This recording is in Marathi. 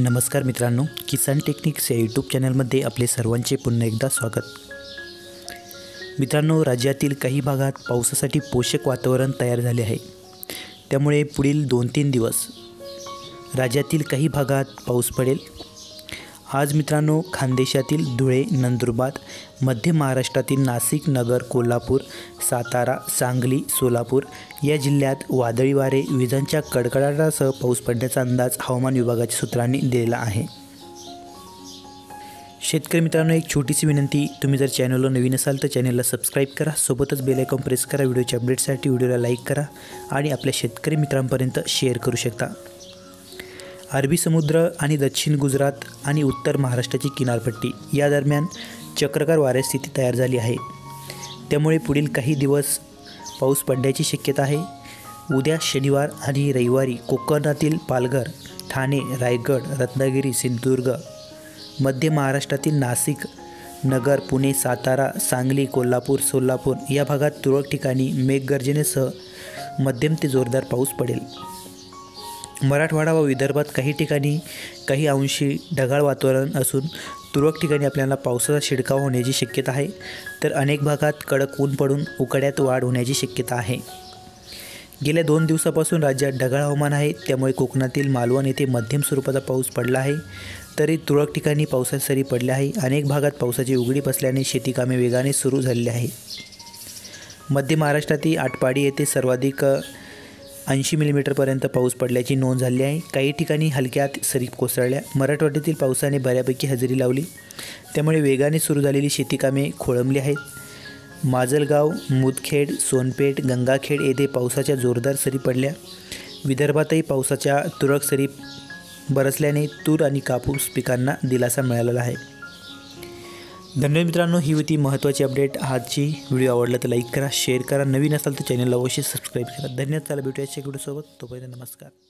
नमस्कार मित्रांनो किसान टेक्निक्स या यूट्यूब चॅनलमध्ये आपले सर्वांचे पुन्हा एकदा स्वागत. मित्रांनो राज्यातील काही भागात पावसासाठी पोषक वातावरण तयार झाले आहे. त्यामुळे पुढील दोन तीन दिवस राज्यातील काही भागात पाऊस पडेल. आज मित्रांनो खानदेशातील धुळे नंदुरबार मध्य महाराष्ट्रातील नाशिक नगर कोल्हापूर सातारा सांगली सोलापूर या जिल्ह्यात वादळी वारे विजांच्या कडकडाटासह पाऊस पडण्याचा अंदाज हवामान विभागाच्या सूत्रांनी दिलेला आहे. शेतकरी मित्रांनो एक छोटीशी विनंती तुम्ही जर चॅनलला नवीन असाल तर चॅनलला सबस्क्राईब करा सोबतच बेल आयकॉन प्रेस करा व्हिडिओच्या अपडेटसाठी व्हिडिओला लाईक करा आणि आपल्या शेतकरी मित्रांपर्यंत शेअर करू शकता. अरबी समुद्र आणि दक्षिण गुजरात आणि उत्तर महाराष्ट्राची किनारपट्टी. या दरम्यान चक्रकार वाऱ्यास्थिती तयार झाली आहे. त्यामुळे पुढील काही दिवस पाऊस पडण्याची शक्यता आहे. उद्या शनिवार आणि रविवारी कोकणातील पालघर ठाणे रायगड रत्नागिरी सिंधुदुर्ग मध्य महाराष्ट्रातील नाशिक नगर पुणे सातारा सांगली कोल्हापूर सोलापूर या भागात तुरळक ठिकाणी मेघगर्जनेसह मध्यम ते जोरदार पाऊस पडेल. मराठवाडा व विदर्भात काही ठिकाणी काही अंशी ढगाळ वातावरण असून तुरळक ठिकाणी आपल्याला पावसाचा शिडकाव होण्याची शक्यता आहे. तर अनेक भागात कडक ऊन पडून उकाड्यात वाढ होण्याची शक्यता आहे. गेल्या दोन दिवसापासून राज्यात ढगाळ हवामान आहे. त्यामुळे कोकणातील मालवण येथे मध्यम स्वरूपाचा पाऊस पडला आहे. तरी तुरळक ठिकाणी पावसात सरी पडल्या आहे. अनेक भागात पावसाची उघडी असल्याने शेतीकामे वेगाने सुरू झालेली आहे मध्य महाराष्ट्रातील आटपाडी येथे सर्वाधिक ऐंशी मिलीमीटरपर्यंत पाऊस पडल्याची नोंद झाली आहे. काही ठिकाणी हलक्यात सरी कोसळल्या. मराठवाड्यातील पावसाने बऱ्यापैकी हजेरी लावली. त्यामुळे वेगाने सुरू झालेली शेतीकामे खोळंबली आहेत. माजलगाव मुदखेड सोनपेठ गंगाखेड येथे पावसाच्या जोरदार सरी पडल्या. विदर्भातही पावसाच्या तुरळक सरी बरसल्याने तूर आणि कापूस पिकांना दिलासा मिळालेला आहे. धन्यवाद मित्रांनो ही होती महत्त्वाची अपडेट. आजची व्हिडिओ आवडला तर लाईक करा शेअर करा. नवीन असाल तर चॅनलला अवश्य सबस्क्राईब करा. धन्यवाद चला भेटूया शेकडूसोबत तोपर्यंत नमस्कार.